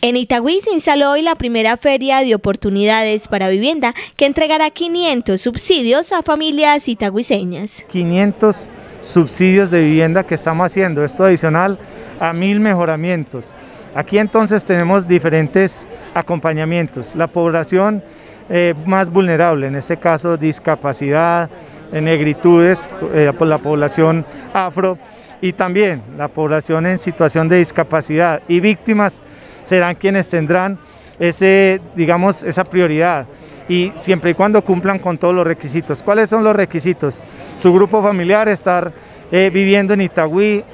En Itagüí se instaló hoy la primera feria de oportunidades para vivienda que entregará 500 subsidios a familias itagüiseñas. 500 subsidios de vivienda que estamos haciendo, esto adicional a mil mejoramientos. Aquí entonces tenemos diferentes acompañamientos. La población eh, más vulnerable, en este caso discapacidad, negritudes, eh, la población afro y también la población en situación de discapacidad y víctimas serán quienes tendrán ese, digamos, esa prioridad y siempre y cuando cumplan con todos los requisitos. ¿Cuáles son los requisitos? Su grupo familiar, estar eh, viviendo en Itagüí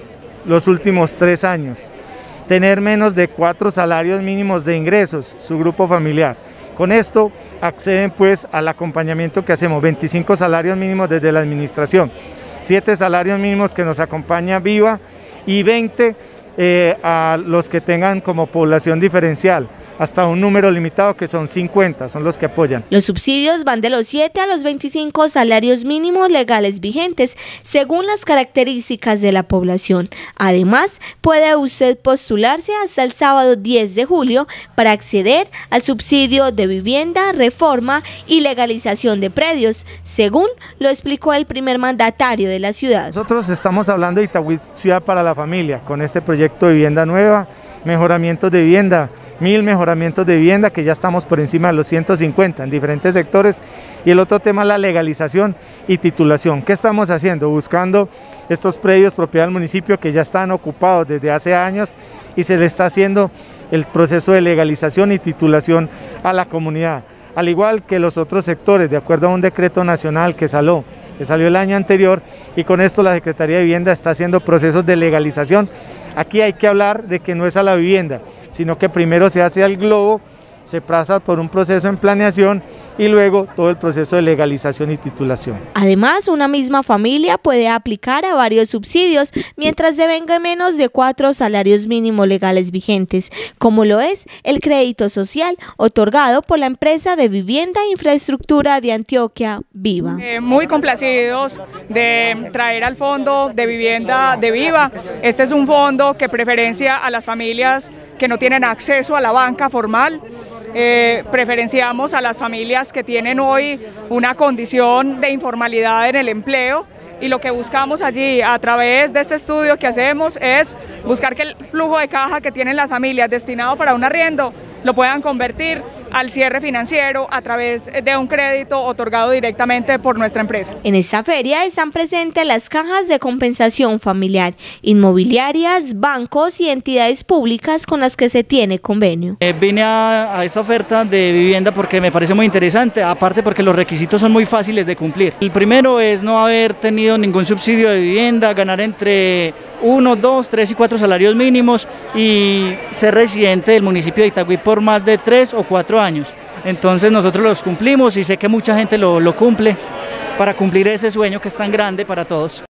los últimos tres años, tener menos de cuatro salarios mínimos de ingresos, su grupo familiar. Con esto acceden pues al acompañamiento que hacemos, 25 salarios mínimos desde la administración, 7 salarios mínimos que nos acompaña Viva y 20 eh, a los que tengan como población diferencial hasta un número limitado que son 50, son los que apoyan. Los subsidios van de los 7 a los 25 salarios mínimos legales vigentes según las características de la población. Además, puede usted postularse hasta el sábado 10 de julio para acceder al subsidio de vivienda, reforma y legalización de predios, según lo explicó el primer mandatario de la ciudad. Nosotros estamos hablando de Itagüí Ciudad para la Familia, con este proyecto de vivienda nueva, mejoramientos de vivienda, mil mejoramientos de vivienda que ya estamos por encima de los 150 en diferentes sectores y el otro tema es la legalización y titulación. ¿Qué estamos haciendo? Buscando estos predios propiedad del municipio que ya están ocupados desde hace años y se le está haciendo el proceso de legalización y titulación a la comunidad al igual que los otros sectores, de acuerdo a un decreto nacional que salió, que salió el año anterior, y con esto la Secretaría de Vivienda está haciendo procesos de legalización. Aquí hay que hablar de que no es a la vivienda, sino que primero se hace al globo, se pasa por un proceso en planeación y luego todo el proceso de legalización y titulación. Además, una misma familia puede aplicar a varios subsidios mientras devenga menos de cuatro salarios mínimos legales vigentes, como lo es el crédito social otorgado por la empresa de vivienda e infraestructura de Antioquia, Viva. Eh, muy complacidos de traer al fondo de vivienda de Viva. Este es un fondo que preferencia a las familias que no tienen acceso a la banca formal. Eh, preferenciamos a las familias que tienen hoy una condición de informalidad en el empleo y lo que buscamos allí a través de este estudio que hacemos es buscar que el flujo de caja que tienen las familias destinado para un arriendo lo puedan convertir al cierre financiero a través de un crédito otorgado directamente por nuestra empresa. En esta feria están presentes las cajas de compensación familiar, inmobiliarias, bancos y entidades públicas con las que se tiene convenio. Eh, vine a, a esta oferta de vivienda porque me parece muy interesante, aparte porque los requisitos son muy fáciles de cumplir. El primero es no haber tenido ningún subsidio de vivienda, ganar entre uno, dos, tres y cuatro salarios mínimos y ser residente del municipio de Itagüí por más de tres o cuatro años. Entonces nosotros los cumplimos y sé que mucha gente lo, lo cumple para cumplir ese sueño que es tan grande para todos.